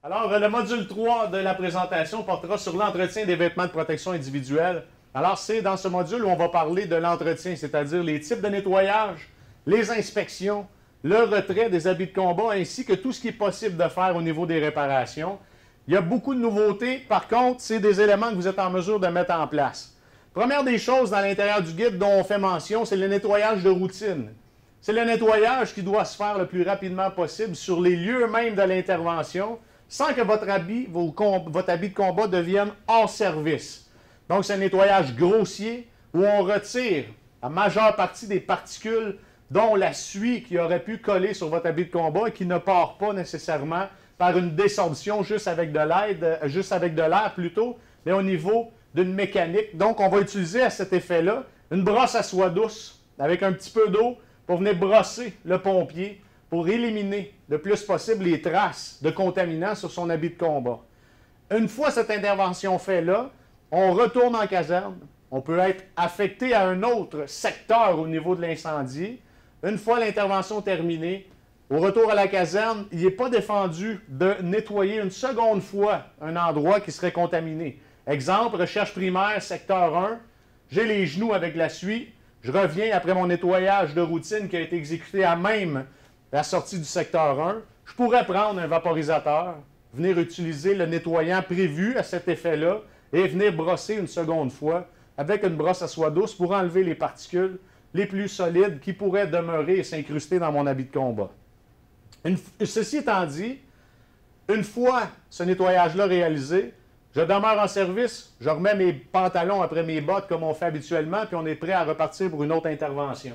Alors, le module 3 de la présentation portera sur l'entretien des vêtements de protection individuelle. Alors, c'est dans ce module où on va parler de l'entretien, c'est-à-dire les types de nettoyage, les inspections, le retrait des habits de combat, ainsi que tout ce qui est possible de faire au niveau des réparations. Il y a beaucoup de nouveautés. Par contre, c'est des éléments que vous êtes en mesure de mettre en place. Première des choses dans l'intérieur du guide dont on fait mention, c'est le nettoyage de routine. C'est le nettoyage qui doit se faire le plus rapidement possible sur les lieux même de l'intervention, sans que votre habit, de combat devienne hors service. Donc, c'est un nettoyage grossier où on retire la majeure partie des particules dont la suie qui aurait pu coller sur votre habit de combat et qui ne part pas nécessairement par une dessorption juste avec de euh, juste avec de l'air plutôt, mais au niveau d'une mécanique. Donc, on va utiliser à cet effet-là une brosse à soie douce avec un petit peu d'eau pour venir brosser le pompier pour éliminer le plus possible les traces de contaminants sur son habit de combat. Une fois cette intervention faite là, on retourne en caserne. On peut être affecté à un autre secteur au niveau de l'incendie. Une fois l'intervention terminée, au retour à la caserne, il n'est pas défendu de nettoyer une seconde fois un endroit qui serait contaminé. Exemple, recherche primaire, secteur 1, j'ai les genoux avec la suie, je reviens après mon nettoyage de routine qui a été exécuté à même la sortie du secteur 1. Je pourrais prendre un vaporisateur, venir utiliser le nettoyant prévu à cet effet-là et venir brosser une seconde fois avec une brosse à soie douce pour enlever les particules les plus solides qui pourraient demeurer et s'incruster dans mon habit de combat. ceci étant dit, une fois ce nettoyage-là réalisé, je demeure en service, je remets mes pantalons après mes bottes comme on fait habituellement, puis on est prêt à repartir pour une autre intervention.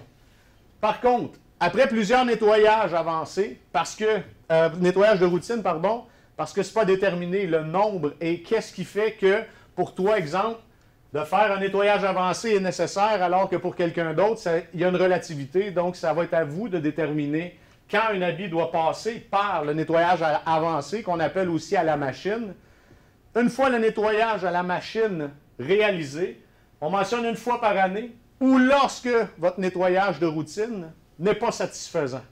Par contre, après plusieurs nettoyages avancés, parce que, euh, nettoyage de routine, pardon, parce que ce n'est pas déterminé le nombre et qu'est-ce qui fait que, pour toi, exemple, de faire un nettoyage avancé est nécessaire, alors que pour quelqu'un d'autre, il y a une relativité, donc ça va être à vous de déterminer quand un habit doit passer par le nettoyage avancé, qu'on appelle aussi à la machine, une fois le nettoyage à la machine réalisé, on mentionne une fois par année, ou lorsque votre nettoyage de routine n'est pas satisfaisant.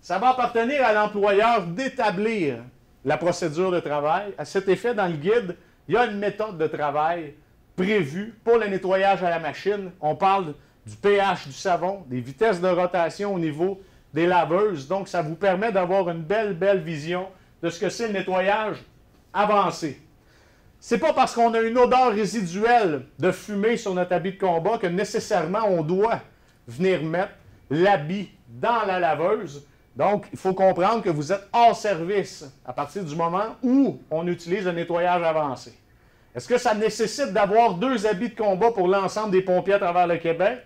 Ça va appartenir à l'employeur d'établir la procédure de travail. À cet effet, dans le guide, il y a une méthode de travail prévue pour le nettoyage à la machine. On parle du pH du savon, des vitesses de rotation au niveau des laveuses. Donc, ça vous permet d'avoir une belle, belle vision de ce que c'est le nettoyage avancé. C'est pas parce qu'on a une odeur résiduelle de fumée sur notre habit de combat que nécessairement on doit venir mettre l'habit dans la laveuse. Donc, il faut comprendre que vous êtes hors service à partir du moment où on utilise le nettoyage avancé. Est-ce que ça nécessite d'avoir deux habits de combat pour l'ensemble des pompiers à travers le Québec?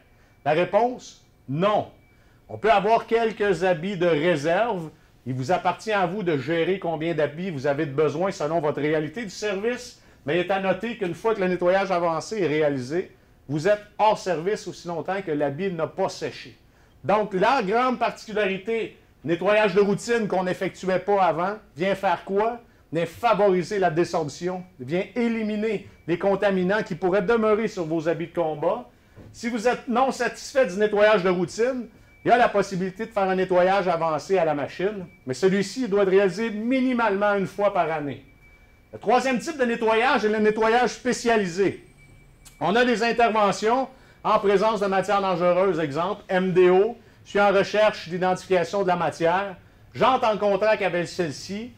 La réponse, non. On peut avoir quelques habits de réserve il vous appartient à vous de gérer combien d'habits vous avez de besoin selon votre réalité du service, mais il est à noter qu'une fois que le nettoyage avancé est réalisé, vous êtes hors service aussi longtemps que l'habit n'a pas séché. Donc, la grande particularité, nettoyage de routine qu'on n'effectuait pas avant, vient faire quoi? Vient favoriser la désorption, vient éliminer les contaminants qui pourraient demeurer sur vos habits de combat. Si vous êtes non satisfait du nettoyage de routine, il y a la possibilité de faire un nettoyage avancé à la machine, mais celui-ci doit être réalisé minimalement une fois par année. Le troisième type de nettoyage est le nettoyage spécialisé. On a des interventions en présence de matières dangereuses, exemple MDO. Je suis en recherche d'identification de la matière. J'entre en contact avec celle-ci.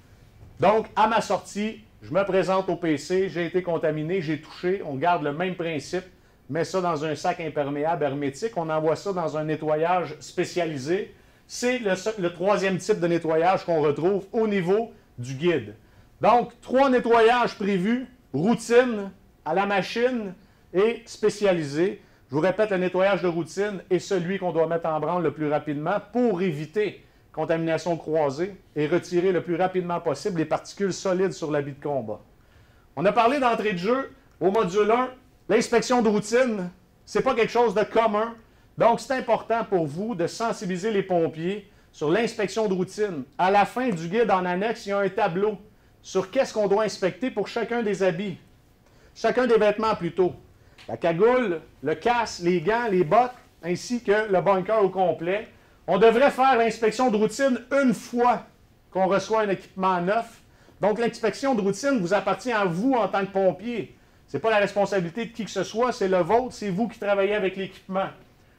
Donc, à ma sortie, je me présente au PC, j'ai été contaminé, j'ai touché. On garde le même principe met ça dans un sac imperméable hermétique, on envoie ça dans un nettoyage spécialisé. C'est le, troisième type de nettoyage qu'on retrouve au niveau du guide. Donc, trois nettoyages prévus, routine, à la machine et spécialisé. Je vous répète, le nettoyage de routine est celui qu'on doit mettre en branle le plus rapidement pour éviter contamination croisée et retirer le plus rapidement possible les particules solides sur l'habit de combat. On a parlé d'entrée de jeu au module 1 L'inspection de routine, ce n'est pas quelque chose de commun. Donc, c'est important pour vous de sensibiliser les pompiers sur l'inspection de routine. À la fin du guide en annexe, il y a un tableau sur qu'est-ce qu'on doit inspecter pour chacun des habits. Chacun des vêtements plutôt. La cagoule, le casque, les gants, les bottes, ainsi que le bunker au complet. On devrait faire l'inspection de routine une fois qu'on reçoit un équipement neuf. Donc, l'inspection de routine vous appartient à vous en tant que pompier. Ce n'est pas la responsabilité de qui que ce soit, c'est le vôtre, c'est vous qui travaillez avec l'équipement.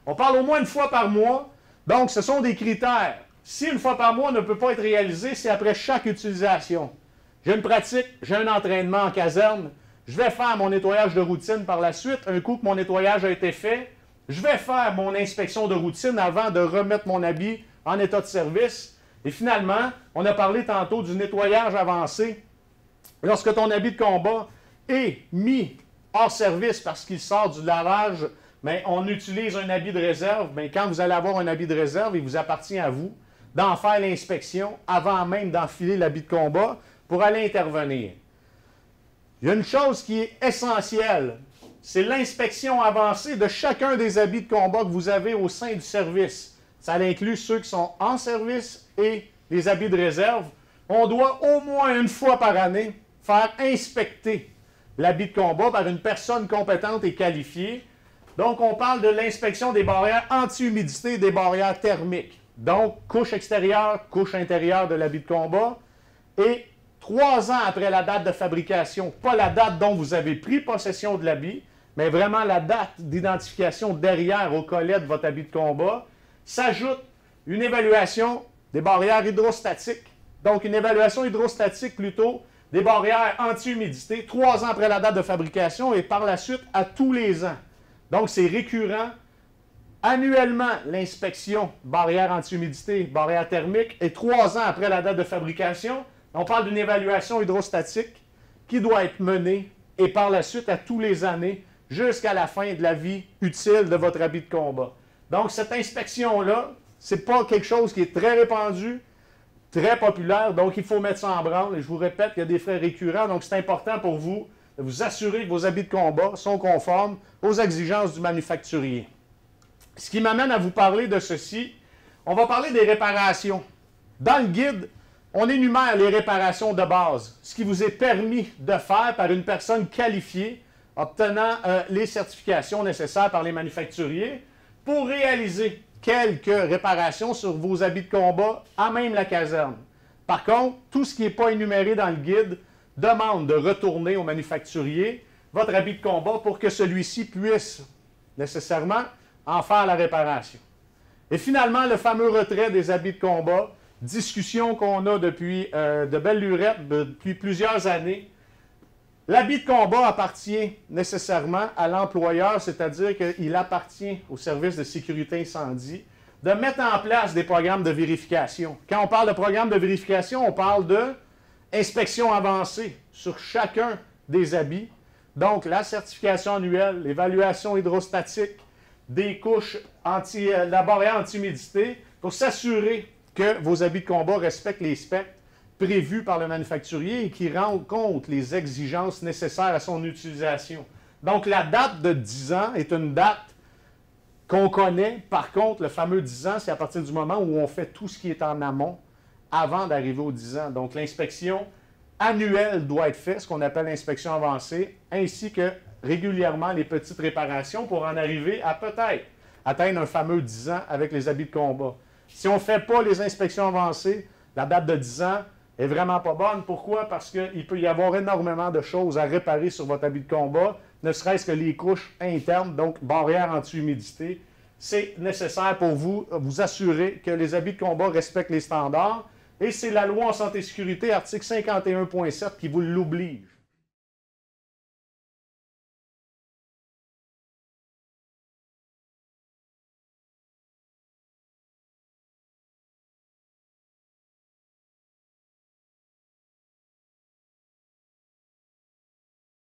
On parle au moins une fois par mois, donc ce sont des critères. Si une fois par mois ne peut pas être réalisé, c'est après chaque utilisation. J'ai une pratique, j'ai un entraînement en caserne, je vais faire mon nettoyage de routine par la suite. Un coup que mon nettoyage a été fait, je vais faire mon inspection de routine avant de remettre mon habit en état de service. Et finalement, on a parlé tantôt du nettoyage avancé. Lorsque ton habit de combat est mis hors service parce qu'il sort du lavage, mais on utilise un habit de réserve. Mais quand vous allez avoir un habit de réserve, il vous appartient à vous d'en faire l'inspection avant même d'enfiler l'habit de combat pour aller intervenir. Il y a une chose qui est essentielle, c'est l'inspection avancée de chacun des habits de combat que vous avez au sein du service. Ça inclut ceux qui sont en service et les habits de réserve. On doit au moins une fois par année faire inspecter l'habit de combat par une personne compétente et qualifiée. Donc, on parle de l'inspection des barrières anti-humidité et des barrières thermiques. Donc, couche extérieure, couche intérieure de l'habit de combat. Et trois ans après la date de fabrication, pas la date dont vous avez pris possession de l'habit, mais vraiment la date d'identification derrière au collet de votre habit de combat, s'ajoute une évaluation des barrières hydrostatiques. Donc, une évaluation hydrostatique plutôt des barrières anti-humidité, trois ans après la date de fabrication et par la suite à tous les ans. Donc, c'est récurrent. Annuellement, l'inspection barrière anti-humidité, barrière thermique, et trois ans après la date de fabrication, on parle d'une évaluation hydrostatique qui doit être menée et par la suite à tous les années jusqu'à la fin de la vie utile de votre habit de combat. Donc, cette inspection-là, ce n'est pas quelque chose qui est très répandu, très populaire, donc il faut mettre ça en branle. Et je vous répète, il y a des frais récurrents, donc c'est important pour vous de vous assurer que vos habits de combat sont conformes aux exigences du manufacturier. Ce qui m'amène à vous parler de ceci, on va parler des réparations. Dans le guide, on énumère les réparations de base, ce qui vous est permis de faire par une personne qualifiée obtenant euh, les certifications nécessaires par les manufacturiers pour réaliser quelques réparations sur vos habits de combat à même la caserne. Par contre, tout ce qui n'est pas énuméré dans le guide demande de retourner au manufacturier votre habit de combat pour que celui-ci puisse nécessairement en faire la réparation. Et finalement, le fameux retrait des habits de combat, discussion qu'on a depuis euh, de belles lurettes, depuis plusieurs années, L'habit de combat appartient nécessairement à l'employeur, c'est-à-dire qu'il appartient au service de sécurité incendie de mettre en place des programmes de vérification. Quand on parle de programme de vérification, on parle de avancée sur chacun des habits. Donc, la certification annuelle, l'évaluation hydrostatique, des couches anti, euh, la barrière anti-humidité pour s'assurer que vos habits de combat respectent les specs prévu par le manufacturier et qui rend compte les exigences nécessaires à son utilisation. Donc, la date de 10 ans est une date qu'on connaît. Par contre, le fameux 10 ans, c'est à partir du moment où on fait tout ce qui est en amont avant d'arriver aux 10 ans. Donc, l'inspection annuelle doit être faite, ce qu'on appelle l'inspection avancée, ainsi que régulièrement les petites réparations pour en arriver à peut-être atteindre un fameux 10 ans avec les habits de combat. Si on ne fait pas les inspections avancées, la date de 10 ans, est vraiment pas bonne. Pourquoi? Parce qu'il peut y avoir énormément de choses à réparer sur votre habit de combat, ne serait-ce que les couches internes, donc barrières anti-humidité. C'est nécessaire pour vous vous assurer que les habits de combat respectent les standards. Et c'est la loi en santé et sécurité, article 51.7, qui vous l'oblige.